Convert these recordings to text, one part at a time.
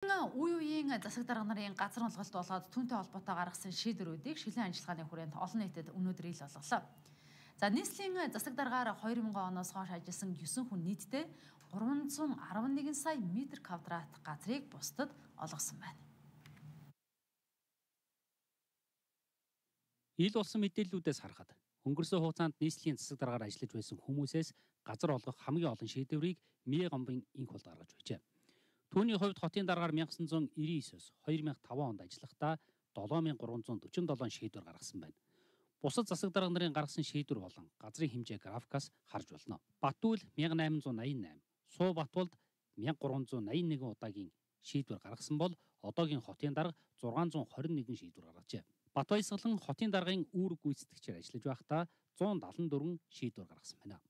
Үе үеийн засаг дарга нарын газар хонголт болоод түүнтэй холбоотой гаргасан шийдвэрүүдийг шилэн ажиллагааны хүрээнд олон нийтэд өнөөдөр ил болголоо. За нийслэлийн засаг даргаар 2000 оноос хойш ажилласан 9 хүн нийтдээ 311 сая метр квадрат газрыг бусдад олгосон байна. Ил болсон мэдээллүүдээс харахад өнгөрсөн хугацаанд нийслэлийн засаг дараагаар ажиллаж байсан хүмүүсээс газар олгох хамгийн олон шийдвэрийг Мие гомбын инх бол гаргаж байжээ. Түүний хувьд хотын дараагаар 1999-с 2005 онд ажиллахдаа 7347 шийдвэр гаргасан байна. Бусад засаг дарга нарын гаргасан шийдвэр болон газрын хэмжээ графикаас харж болно. Батүл 1888, Суу Батболд 1381 удаагийн шийдвэр гаргасан бол одоогийн хотын дарга 621 шийдвэр гаргажээ. Батбаясгалан хотын даргын үүрэг гүйцэтгэгчээр ажиллаж байхдаа 174 шийдвэр гаргасан байна.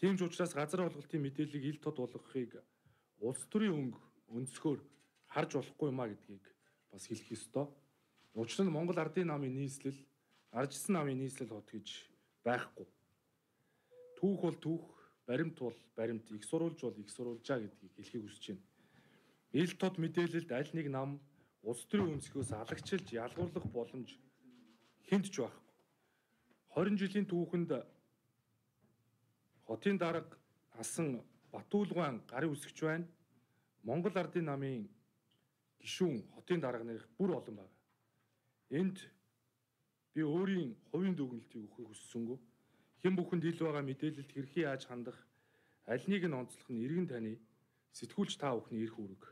Тийм ч учраас газар олголтын мэдээллийг ил тод болгохыг улс төрийн өнгө өнцгөр харж болохгүй маа гэдгийг бас хэлэх ёстой. Учир нь Монгол Ардын намын нийслэл, Аржсан намын нийслэл хот гэж байхгүй. Түүх бол түүх, баримт бол баримт, их сурулж бол их сурулжаа гэдгийг хэлхийг хүсэж байна. Ил тод мэдээлэлд аль нэг нам улс төрийн өнцгөөс алагчилж ялгуурлах боломж хүнд ч байхгүй. 20 жилийн түүхэнд хотын дарга асан Батүүлгаан гарын үсгч байна. Монгол Ардын намын гишүүн хотын дарга нарих бүр олон байна. Энд би өөрийн хувийн дүгнэлтийг өгөхийг хүссэнгүү. Хэн бүхэнд ил байгаа мэдээлэлд хэрхэн яаж хандах, аль нэг нь онцлох нь иргэн таны сэтгүүлч та бүхний эрх үүрэг.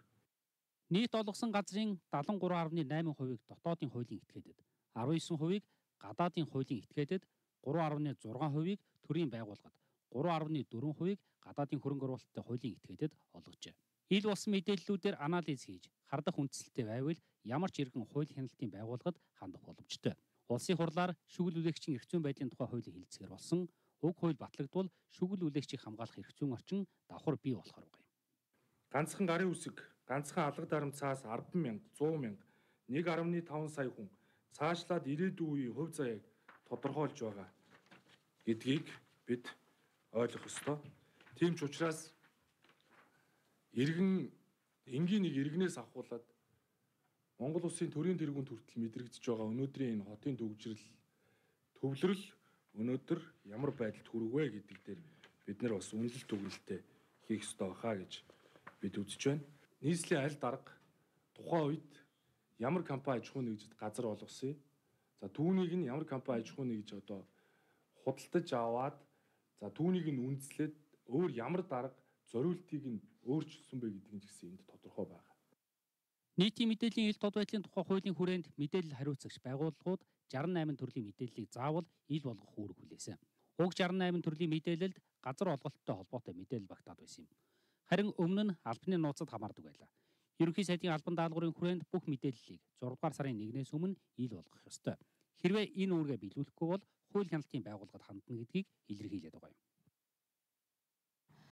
Нийт олгосон газрын 73.8%-ийг дотоодын хуулийн этгээдэд, 19%-ийг гадаадын хуулийн этгээдэд, 3.6%-ийг төрийн байгууллагад, 3.4%-ийг гадаадын хөрөнгө оруулалттай хуулийн этгээдэд олгожээ. Ил болсон мэдээллүүдээр анализ хийж хардах үндсэлтэй байвал ямар ч иргэн хууль хяналтын байгууллагад хандах боломжтой. Улсын хурлаар шүгэл үлээгчийн эрх зүйн байдлын тухай хуулийг хэлэлцгээр болсон уг хууль батлагдвал шүгэл үлээгчийг хамгаалах эрх зүйн орчин давхар бий болохоор байна. Ганцхан гарын үсэг, ганцхан алга дарамт цаас 10 мянга, 100 мянга, 1.5 сая хүн цаашлаад ирээдүйн хувь заяаг тодорхойлж байгаа гэдгийг бид ойлгох ёстой. Тийм ч учраас иргэн энгийн нэг иргэнээс авахуулаад Монгол улсын төрийн тэргуун төртөл мэдрэгдэж байгаа өнөөдрийн энэ хотын төвжирэл төвлөрөл өнөөдөр ямар байдалд хүрэх вэ гэдэг дээр бид нар бас үнэлэл түгэлтэй хийх ёстой хаа гэж бид үзэж байна. Нийслэлийн аль дарга тухайн үед ямар компани аж ахуй нэгжид газар олгосон. За түүнийг нь ямар компани аж ахуй нэгж одоо худалдаж аваад За түүнийг нь үндэслээд өөр ямар дарга зориултыг нь өөрчилсөн бэ нь ч гэсэн энд тодорхой байна. Нийтийн мэдээллийн ил тод байдлын тухай хуулийн хүрээнд мэдээлэл хариуцагч байгууллагууд 68 төрлийн мэдээллийг заавал ил болгох үүрэг хүлээсэн. Уг 68 төрлийн мэдээлэлд газар олголттой холбоотой мэдээлэл багтаад байсан юм. Харин өмнө нь албаны нууцад хамаардаг байлаа. Ерөнхий сайдын албан даалгаврын хүрээнд бүх мэдээллийг 6 дугаар сарын 1-ээс өмнө ил болгох ёстой. Хэрвээ энэ үүргээ биелүүлэхгүй бол хууль хяналтын байгууллагад хандна гэдгийг илэрхийлээд байгаа юм.